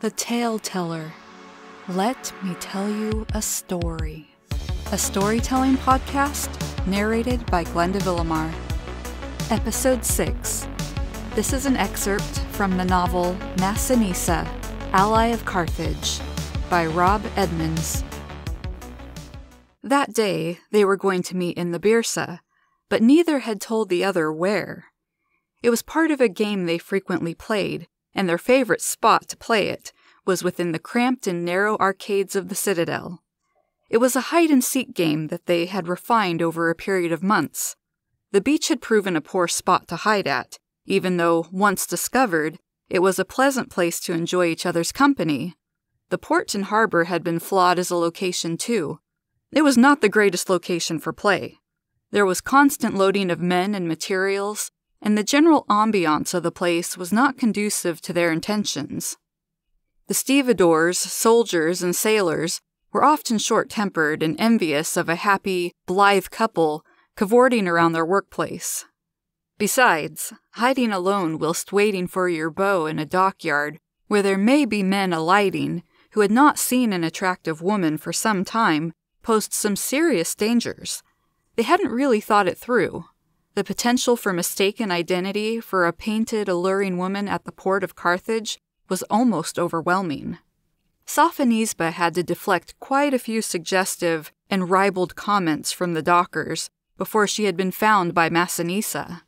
The Tale Teller. Let me tell you a story. A storytelling podcast narrated by Glenda Villamar. Episode 6. This is an excerpt from the novel Masinissa, Ally of Carthage, by Rob Edmunds. That day, they were going to meet in the Byrsa, but neither had told the other where. It was part of a game they frequently played, and their favorite spot to play it was within the cramped and narrow arcades of the Citadel. It was a hide and seek game that they had refined over a period of months. The beach had proven a poor spot to hide at, even though, once discovered, it was a pleasant place to enjoy each other's company. The port and harbor had been flawed as a location, too. It was not the greatest location for play. There was constant loading of men and materials, and the general ambiance of the place was not conducive to their intentions. The stevedores, soldiers, and sailors were often short tempered and envious of a happy, blithe couple cavorting around their workplace. Besides, hiding alone whilst waiting for your bow in a dockyard where there may be men alighting who had not seen an attractive woman for some time posed some serious dangers. They hadn't really thought it through. The potential for mistaken identity for a painted, alluring woman at the port of Carthage was almost overwhelming. Sophonisba had to deflect quite a few suggestive and ribald comments from the dockers before she had been found by Masinissa,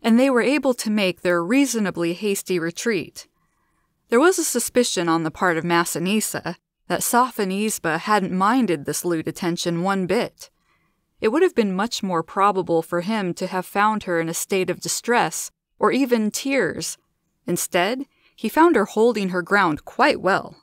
and they were able to make their reasonably hasty retreat. There was a suspicion on the part of Masinissa that Sophonisba hadn't minded this lewd attention one bit. It would have been much more probable for him to have found her in a state of distress, or even tears. Instead, he found her holding her ground quite well.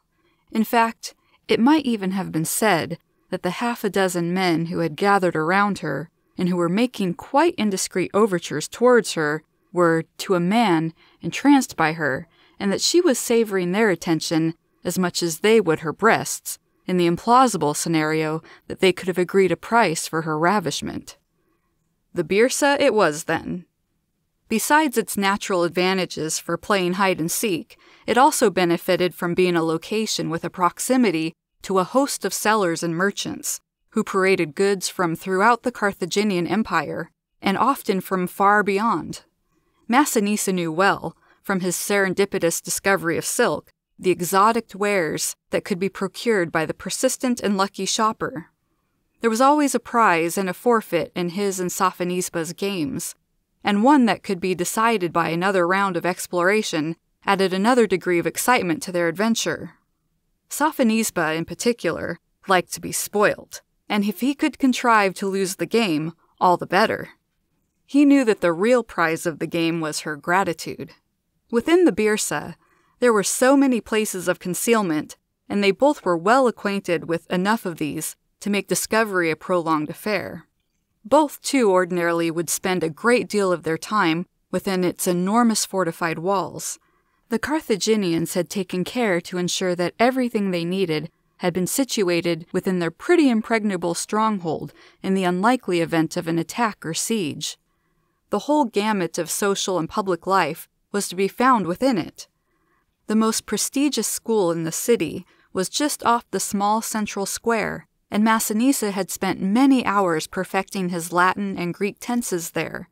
In fact, it might even have been said that the half a dozen men who had gathered around her, and who were making quite indiscreet overtures towards her, were, to a man, entranced by her, and that she was savoring their attention as much as they would her breasts, in the implausible scenario that they could have agreed a price for her ravishment. The Byrsa it was then. Besides its natural advantages for playing hide and seek, it also benefited from being a location with a proximity to a host of sellers and merchants who paraded goods from throughout the Carthaginian Empire and often from far beyond. Masinissa knew well, from his serendipitous discovery of silk, the exotic wares that could be procured by the persistent and lucky shopper. There was always a prize and a forfeit in his and Sophonisba's games, and one that could be decided by another round of exploration added another degree of excitement to their adventure. Sophonisba, in particular, liked to be spoiled, and if he could contrive to lose the game, all the better. He knew that the real prize of the game was her gratitude. Within the Byrsa, there were so many places of concealment, and they both were well acquainted with enough of these to make discovery a prolonged affair. Both, too, ordinarily would spend a great deal of their time within its enormous fortified walls. The Carthaginians had taken care to ensure that everything they needed had been situated within their pretty impregnable stronghold in the unlikely event of an attack or siege. The whole gamut of social and public life was to be found within it. The most prestigious school in the city was just off the small central square, and Masinissa had spent many hours perfecting his Latin and Greek tenses there.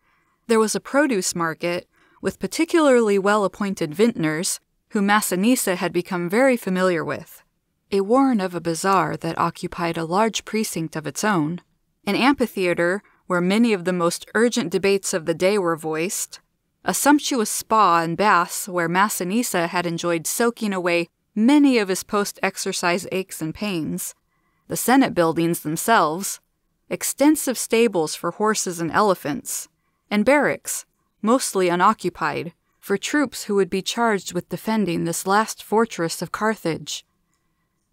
There was a produce market with particularly well appointed vintners, whom Masinissa had become very familiar with, a warren of a bazaar that occupied a large precinct of its own, an amphitheater where many of the most urgent debates of the day were voiced, a sumptuous spa and baths where Masinissa had enjoyed soaking away many of his post exercise aches and pains, the Senate buildings themselves, extensive stables for horses and elephants, and barracks, mostly unoccupied, for troops who would be charged with defending this last fortress of Carthage.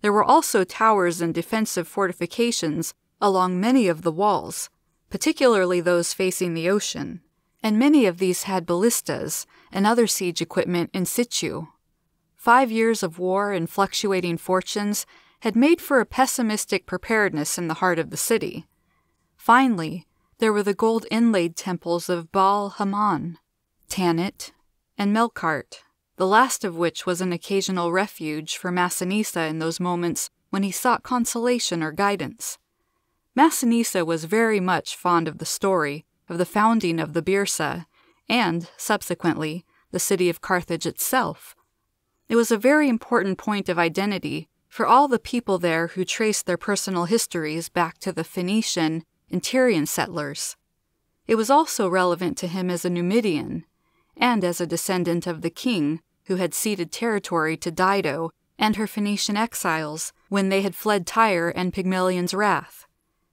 There were also towers and defensive fortifications along many of the walls, particularly those facing the ocean and many of these had ballistas and other siege equipment in situ. Five years of war and fluctuating fortunes had made for a pessimistic preparedness in the heart of the city. Finally, there were the gold inlaid temples of Baal Haman, Tanit, and Melkart, the last of which was an occasional refuge for Masinissa in those moments when he sought consolation or guidance. Masinissa was very much fond of the story of the founding of the Byrsa and, subsequently, the city of Carthage itself. It was a very important point of identity for all the people there who traced their personal histories back to the Phoenician and Tyrian settlers. It was also relevant to him as a Numidian and as a descendant of the king who had ceded territory to Dido and her Phoenician exiles when they had fled Tyre and Pygmalion's wrath.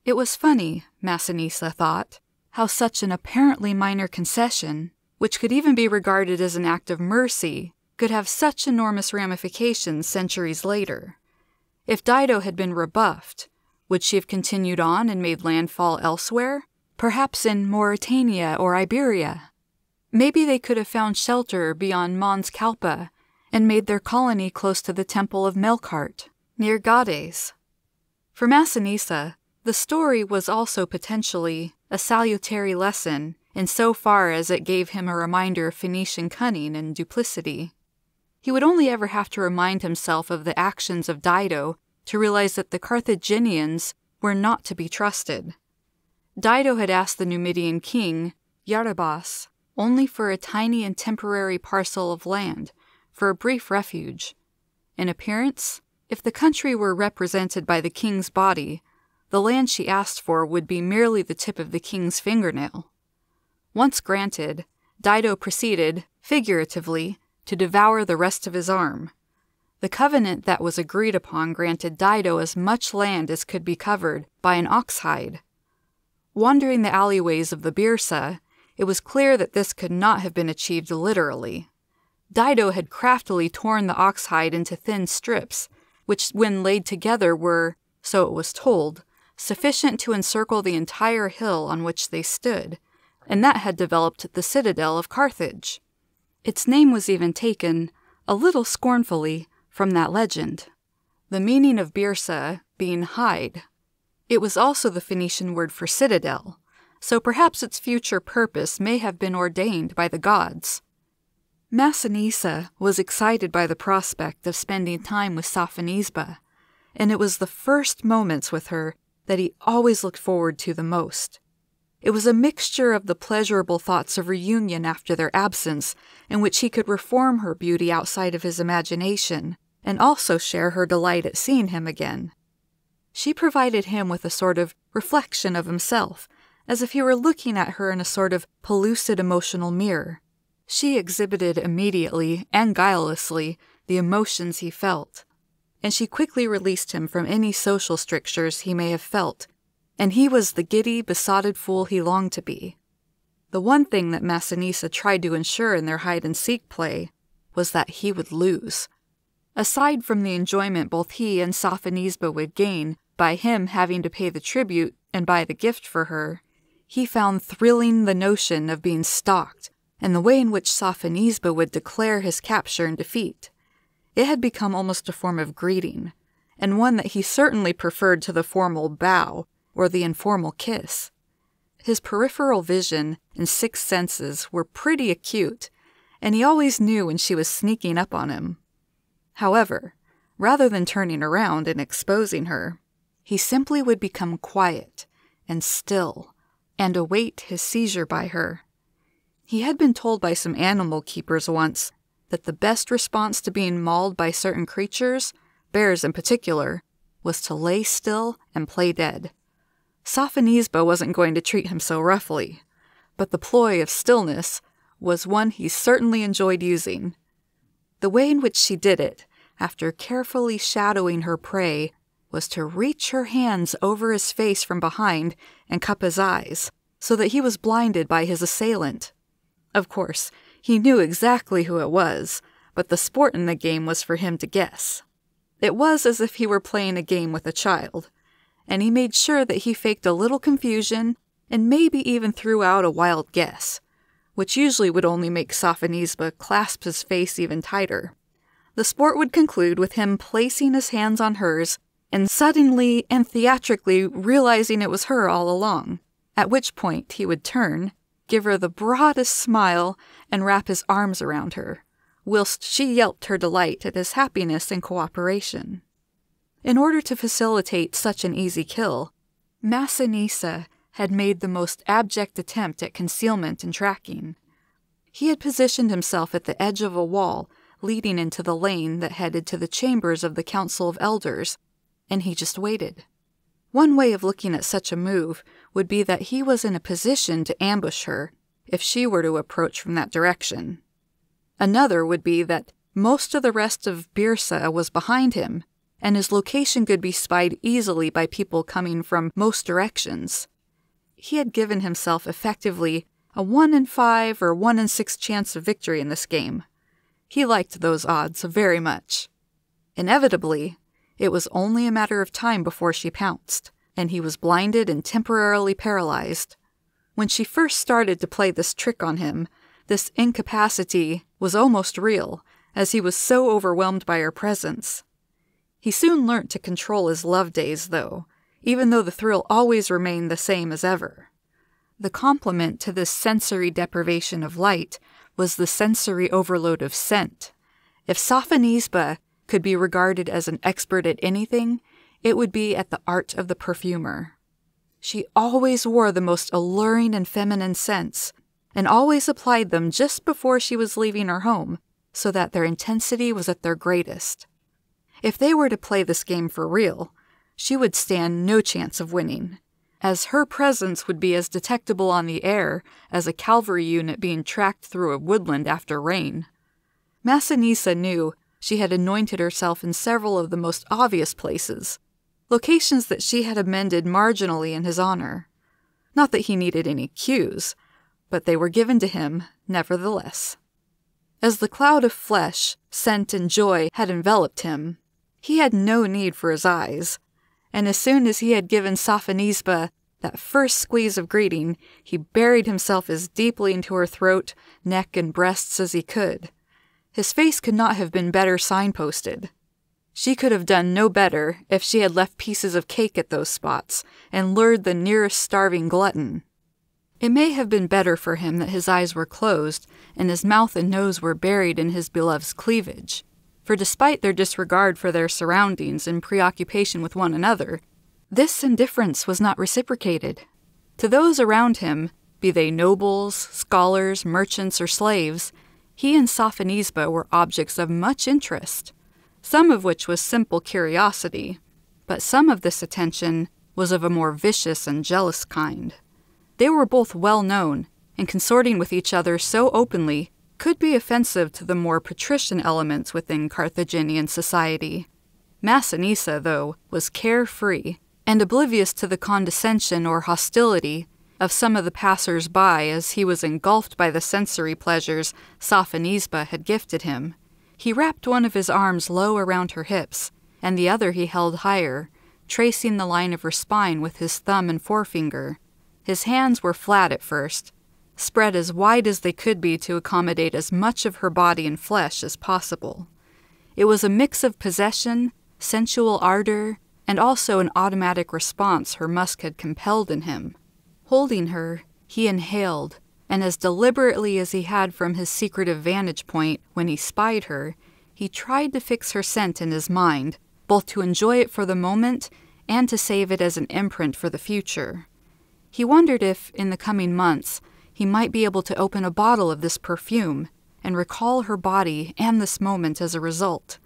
It was funny, Masinissa thought, how such an apparently minor concession, which could even be regarded as an act of mercy, could have such enormous ramifications centuries later. If Dido had been rebuffed, would she have continued on and made landfall elsewhere? Perhaps in Mauritania or Iberia? Maybe they could have found shelter beyond Mons Calpe and made their colony close to the Temple of Melkart, near Gades. For Masinissa, the story was also potentially a salutary lesson in so far as it gave him a reminder of Phoenician cunning and duplicity. He would only ever have to remind himself of the actions of Dido to realize that the Carthaginians were not to be trusted. Dido had asked the Numidian king, Yarabas, only for a tiny and temporary parcel of land, for a brief refuge. In appearance, if the country were represented by the king's body, the land she asked for would be merely the tip of the king's fingernail. Once granted, Dido proceeded, figuratively, to devour the rest of his arm. The covenant that was agreed upon granted Dido as much land as could be covered by an ox hide. Wandering the alleyways of the Byrsa, it was clear that this could not have been achieved literally. Dido had craftily torn the ox hide into thin strips, which, when laid together, were, so it was told, sufficient to encircle the entire hill on which they stood, and that had developed the citadel of Carthage. Its name was even taken, a little scornfully, from that legend. The meaning of Byrsa being hide. It was also the Phoenician word for citadel, so perhaps its future purpose may have been ordained by the gods. Masinissa was excited by the prospect of spending time with Sophonisba, and it was the first moments with her that he always looked forward to the most. It was a mixture of the pleasurable thoughts of reunion after their absence, in which he could reform her beauty outside of his imagination, and also share her delight at seeing him again. She provided him with a sort of reflection of himself, as if he were looking at her in a sort of pellucid emotional mirror. She exhibited immediately and guilelessly the emotions he felt, and she quickly released him from any social strictures he may have felt and he was the giddy, besotted fool he longed to be. The one thing that Masinissa tried to ensure in their hide and seek play was that he would lose. Aside from the enjoyment both he and Sophonisba would gain by him having to pay the tribute and buy the gift for her, he found thrilling the notion of being stalked and the way in which Sophonisba would declare his capture and defeat. It had become almost a form of greeting, and one that he certainly preferred to the formal bow or the informal kiss. His peripheral vision and sixth senses were pretty acute, and he always knew when she was sneaking up on him. However, rather than turning around and exposing her, he simply would become quiet and still and await his seizure by her. He had been told by some animal keepers once that the best response to being mauled by certain creatures, bears in particular, was to lay still and play dead. Sophonisba wasn't going to treat him so roughly, but the ploy of stillness was one he certainly enjoyed using. The way in which she did it, after carefully shadowing her prey, was to reach her hands over his face from behind and cup his eyes, so that he was blinded by his assailant. Of course, he knew exactly who it was, but the sport in the game was for him to guess. It was as if he were playing a game with a child and he made sure that he faked a little confusion and maybe even threw out a wild guess, which usually would only make Sophonisba clasp his face even tighter. The sport would conclude with him placing his hands on hers and suddenly and theatrically realizing it was her all along, at which point he would turn, give her the broadest smile, and wrap his arms around her, whilst she yelped her delight at his happiness and cooperation. In order to facilitate such an easy kill, Masinissa had made the most abject attempt at concealment and tracking. He had positioned himself at the edge of a wall leading into the lane that headed to the chambers of the Council of Elders, and he just waited. One way of looking at such a move would be that he was in a position to ambush her if she were to approach from that direction. Another would be that most of the rest of Byrsa was behind him, and his location could be spied easily by people coming from most directions. He had given himself effectively a 1 in 5 or 1 in 6 chance of victory in this game. He liked those odds very much. Inevitably, it was only a matter of time before she pounced, and he was blinded and temporarily paralyzed. When she first started to play this trick on him, this incapacity was almost real, as he was so overwhelmed by her presence. He soon learnt to control his love days, though, even though the thrill always remained the same as ever. The complement to this sensory deprivation of light was the sensory overload of scent. If Sophonisba could be regarded as an expert at anything, it would be at the art of the perfumer. She always wore the most alluring and feminine scents, and always applied them just before she was leaving her home, so that their intensity was at their greatest. If they were to play this game for real, she would stand no chance of winning, as her presence would be as detectable on the air as a cavalry unit being tracked through a woodland after rain. Masinissa knew she had anointed herself in several of the most obvious places, locations that she had amended marginally in his honor. Not that he needed any cues, but they were given to him nevertheless. As the cloud of flesh, scent, and joy had enveloped him, he had no need for his eyes, and as soon as he had given Sophonisba that first squeeze of greeting, he buried himself as deeply into her throat, neck, and breasts as he could. His face could not have been better signposted. She could have done no better if she had left pieces of cake at those spots and lured the nearest starving glutton. It may have been better for him that his eyes were closed and his mouth and nose were buried in his beloved's cleavage, for despite their disregard for their surroundings and preoccupation with one another, this indifference was not reciprocated. To those around him, be they nobles, scholars, merchants, or slaves, he and Sophonisba were objects of much interest, some of which was simple curiosity, but some of this attention was of a more vicious and jealous kind. They were both well known, and consorting with each other so openly could be offensive to the more patrician elements within Carthaginian society. Masinissa, though, was carefree and oblivious to the condescension or hostility of some of the passers by as he was engulfed by the sensory pleasures Sophonisba had gifted him. He wrapped one of his arms low around her hips, and the other he held higher, tracing the line of her spine with his thumb and forefinger. His hands were flat at first, spread as wide as they could be to accommodate as much of her body and flesh as possible. It was a mix of possession, sensual ardor, and also an automatic response her musk had compelled in him. Holding her, he inhaled, and as deliberately as he had from his secretive vantage point when he spied her, he tried to fix her scent in his mind, both to enjoy it for the moment and to save it as an imprint for the future. He wondered if, in the coming months, he might be able to open a bottle of this perfume and recall her body and this moment as a result.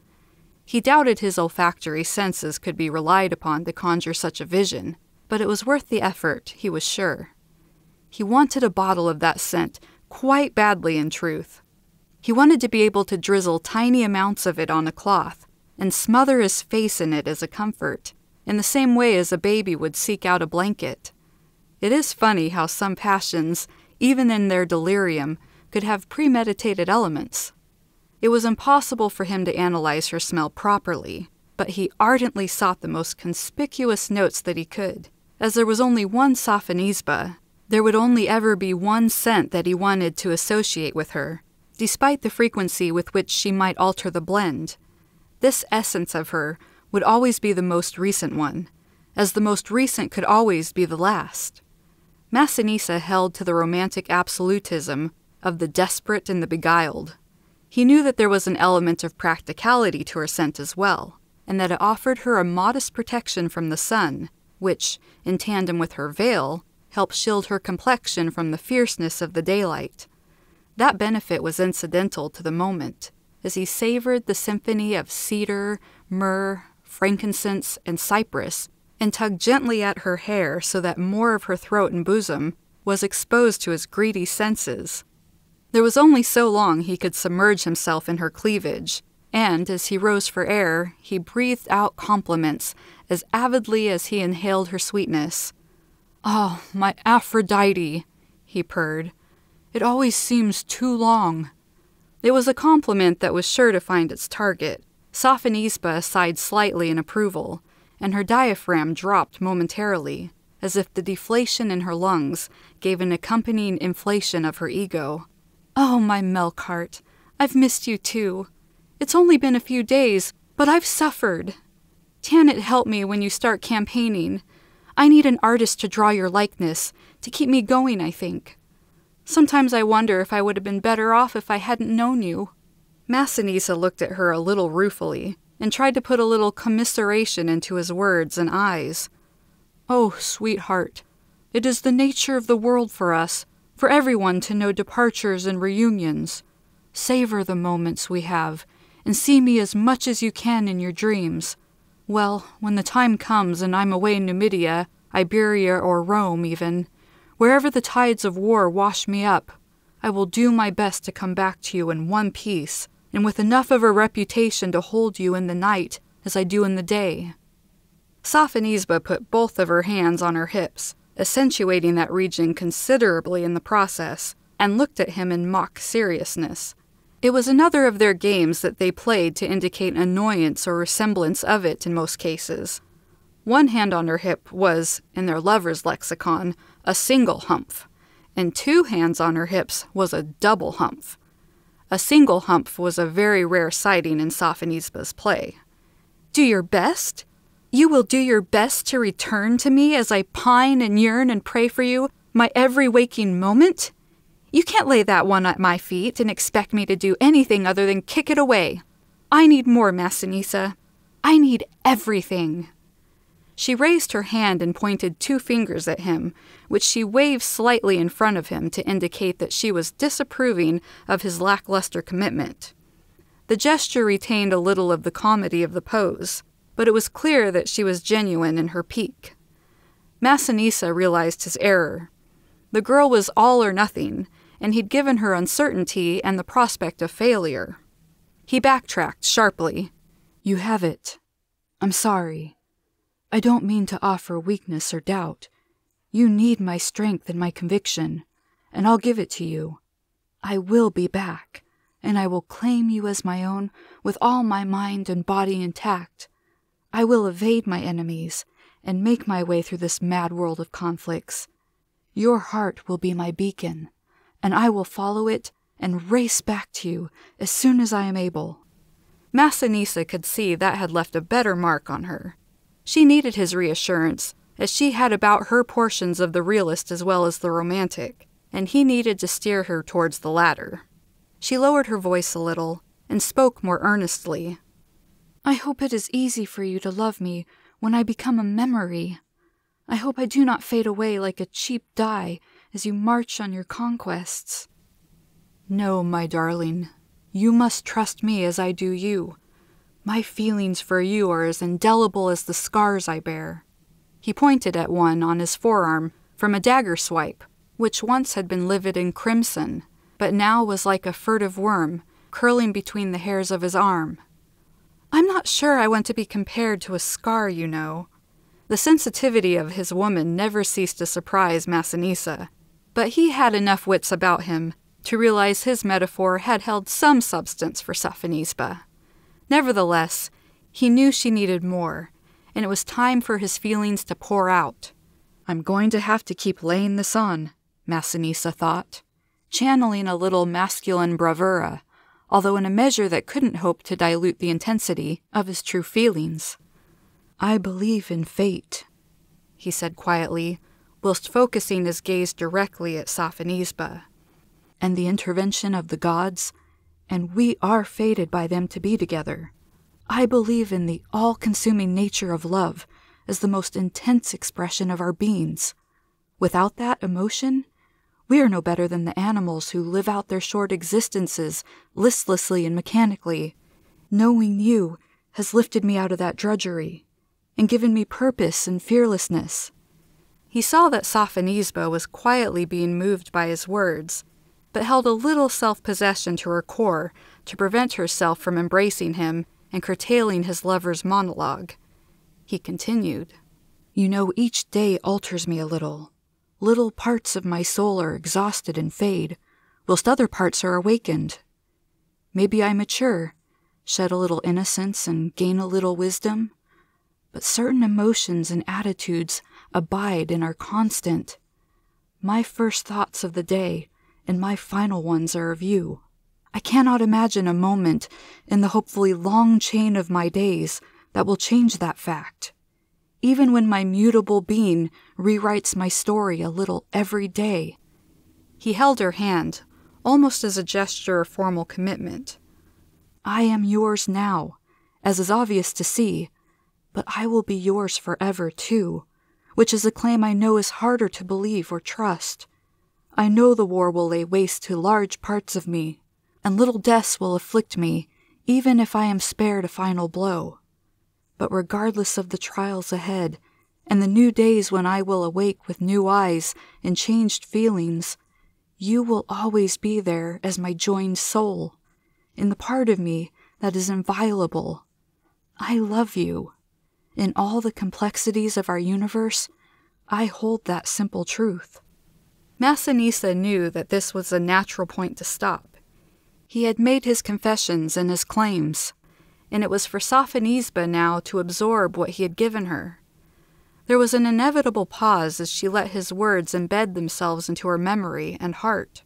He doubted his olfactory senses could be relied upon to conjure such a vision, but it was worth the effort, he was sure. He wanted a bottle of that scent, quite badly in truth. He wanted to be able to drizzle tiny amounts of it on a cloth and smother his face in it as a comfort, in the same way as a baby would seek out a blanket. It is funny how some passions, even in their delirium, could have premeditated elements. It was impossible for him to analyze her smell properly, but he ardently sought the most conspicuous notes that he could. As there was only one Sophonisba, there would only ever be one scent that he wanted to associate with her, despite the frequency with which she might alter the blend. This essence of her would always be the most recent one, as the most recent could always be the last. Masinissa held to the romantic absolutism of the desperate and the beguiled. He knew that there was an element of practicality to her scent as well, and that it offered her a modest protection from the sun, which, in tandem with her veil, helped shield her complexion from the fierceness of the daylight. That benefit was incidental to the moment, as he savored the symphony of cedar, myrrh, frankincense, and cypress, and tugged gently at her hair so that more of her throat and bosom was exposed to his greedy senses. There was only so long he could submerge himself in her cleavage, and as he rose for air, he breathed out compliments as avidly as he inhaled her sweetness. Oh, my Aphrodite, he purred. It always seems too long. It was a compliment that was sure to find its target. Sophonisba sighed slightly in approval, and her diaphragm dropped momentarily, as if the deflation in her lungs gave an accompanying inflation of her ego. Oh, my Melkart, I've missed you too. It's only been a few days, but I've suffered. Tanit help me when you start campaigning. I need an artist to draw your likeness, to keep me going, I think. Sometimes I wonder if I would have been better off if I hadn't known you. Masinissa looked at her a little ruefully and tried to put a little commiseration into his words and eyes. Oh, sweetheart, it is the nature of the world for us, for everyone to know departures and reunions. Savor the moments we have, and see me as much as you can in your dreams. Well, when the time comes and I'm away in Numidia, Iberia, or Rome, even, Wherever the tides of war wash me up, I will do my best to come back to you in one piece, and with enough of a reputation to hold you in the night as I do in the day. Sophonisba put both of her hands on her hips, accentuating that region considerably in the process, and looked at him in mock seriousness. It was another of their games that they played to indicate annoyance or resemblance of it in most cases. One hand on her hip was, in their lover's lexicon, a single humph, and two hands on her hips was a double humph. A single humph was a very rare sighting in Sophonisba's play. Do your best? You will do your best to return to me as I pine and yearn and pray for you, my every waking moment? You can't lay that one at my feet and expect me to do anything other than kick it away. I need more, Masinissa. I need everything. She raised her hand and pointed two fingers at him, which she waved slightly in front of him to indicate that she was disapproving of his lackluster commitment. The gesture retained a little of the comedy of the pose, but it was clear that she was genuine in her pique. Masinissa realized his error. The girl was all or nothing, and he'd given her uncertainty and the prospect of failure. He backtracked sharply. You have it. I'm sorry. I don't mean to offer weakness or doubt. You need my strength and my conviction, and I'll give it to you. I will be back, and I will claim you as my own with all my mind and body intact. I will evade my enemies and make my way through this mad world of conflicts. Your heart will be my beacon, and I will follow it and race back to you as soon as I am able. Masinissa could see that had left a better mark on her. She needed his reassurance, as she had about her portions of the realist as well as the romantic, and he needed to steer her towards the latter. She lowered her voice a little and spoke more earnestly. I hope it is easy for you to love me when I become a memory. I hope I do not fade away like a cheap dye as you march on your conquests. No, my darling, you must trust me as I do you. My feelings for you are as indelible as the scars I bear. He pointed at one on his forearm from a dagger swipe, which once had been livid and crimson, but now was like a furtive worm curling between the hairs of his arm. I'm not sure I want to be compared to a scar, you know. The sensitivity of his woman never ceased to surprise Masinissa, but he had enough wits about him to realize his metaphor had held some substance for Sophonisba. Nevertheless, he knew she needed more, and it was time for his feelings to pour out. I'm going to have to keep laying this on, Masinissa thought, channeling a little masculine bravura, although in a measure that couldn't hope to dilute the intensity of his true feelings. I believe in fate, he said quietly, whilst focusing his gaze directly at Sophonisba. And the intervention of the gods and we are fated by them to be together. I believe in the all consuming nature of love as the most intense expression of our beings. Without that emotion, we are no better than the animals who live out their short existences listlessly and mechanically. Knowing you has lifted me out of that drudgery and given me purpose and fearlessness. He saw that Sophonisba was quietly being moved by his words, but held a little self possession to her core to prevent herself from embracing him and curtailing his lover's monologue. He continued, You know, each day alters me a little. Little parts of my soul are exhausted and fade, whilst other parts are awakened. Maybe I mature, shed a little innocence, and gain a little wisdom, but certain emotions and attitudes abide and are constant. My first thoughts of the day and my final ones are of you. I cannot imagine a moment in the hopefully long chain of my days that will change that fact. Even when my mutable being rewrites my story a little every day. He held her hand, almost as a gesture of formal commitment. I am yours now, as is obvious to see, but I will be yours forever, too, which is a claim I know is harder to believe or trust. I know the war will lay waste to large parts of me, and little deaths will afflict me, even if I am spared a final blow. But regardless of the trials ahead, and the new days when I will awake with new eyes and changed feelings, you will always be there as my joined soul, in the part of me that is inviolable. I love you. In all the complexities of our universe, I hold that simple truth. Masinissa knew that this was a natural point to stop. He had made his confessions and his claims, and it was for Sophonisba now to absorb what he had given her. There was an inevitable pause as she let his words embed themselves into her memory and heart.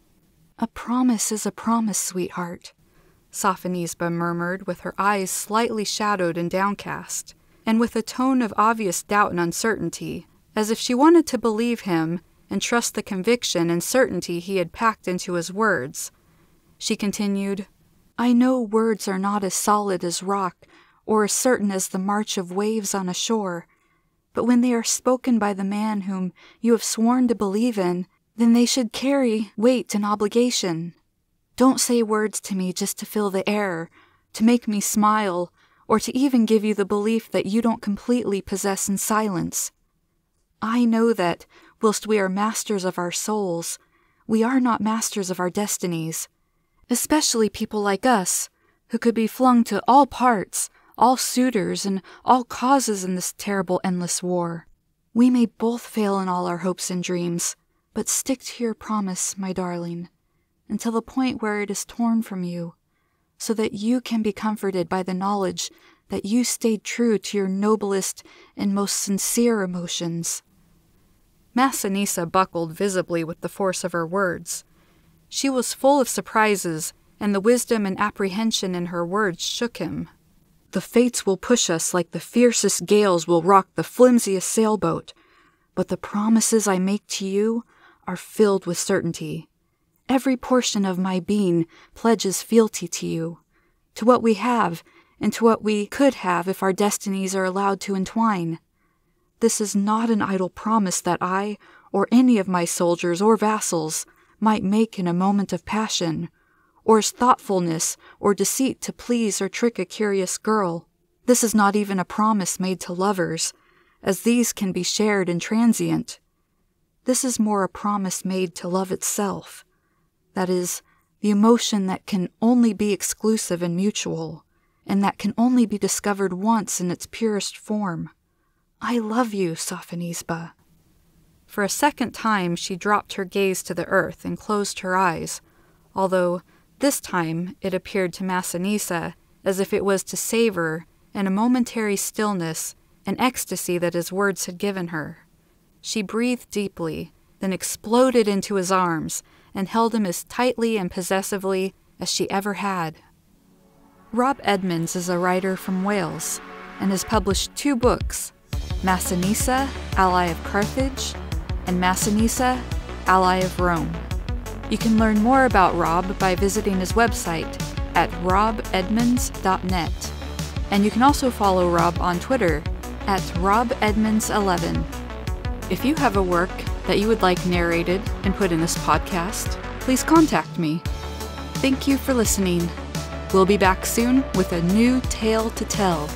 A promise is a promise, sweetheart, Sophonisba murmured with her eyes slightly shadowed and downcast and with a tone of obvious doubt and uncertainty, as if she wanted to believe him and trust the conviction and certainty he had packed into his words. She continued, I know words are not as solid as rock or as certain as the march of waves on a shore, but when they are spoken by the man whom you have sworn to believe in, then they should carry weight and obligation. Don't say words to me just to fill the air, to make me smile, or to even give you the belief that you don't completely possess in silence. I know that, whilst we are masters of our souls, we are not masters of our destinies, especially people like us, who could be flung to all parts, all suitors, and all causes in this terrible endless war. We may both fail in all our hopes and dreams, but stick to your promise, my darling, until the point where it is torn from you so that you can be comforted by the knowledge that you stayed true to your noblest and most sincere emotions. Masinissa buckled visibly with the force of her words. She was full of surprises, and the wisdom and apprehension in her words shook him. The fates will push us like the fiercest gales will rock the flimsiest sailboat, but the promises I make to you are filled with certainty. Every portion of my being pledges fealty to you, to what we have, and to what we could have if our destinies are allowed to entwine. This is not an idle promise that I, or any of my soldiers or vassals, might make in a moment of passion, or as thoughtfulness or deceit to please or trick a curious girl. This is not even a promise made to lovers, as these can be shared and transient. This is more a promise made to love itself that is, the emotion that can only be exclusive and mutual, and that can only be discovered once in its purest form. I love you, Sophonisba. For a second time, she dropped her gaze to the earth and closed her eyes, although this time it appeared to Masinissa as if it was to savor, in a momentary stillness, an ecstasy that his words had given her. She breathed deeply, then exploded into his arms and held him as tightly and possessively as she ever had. Rob Edmunds is a writer from Wales and has published two books Masinissa, Ally of Carthage, and Masinissa, Ally of Rome. You can learn more about Rob by visiting his website, at robedmunds.net. And you can also follow Rob on Twitter at robedmunds11. If you have a work that you would like narrated and put in this podcast, please contact me. Thank you for listening. We'll be back soon with a new tale to tell.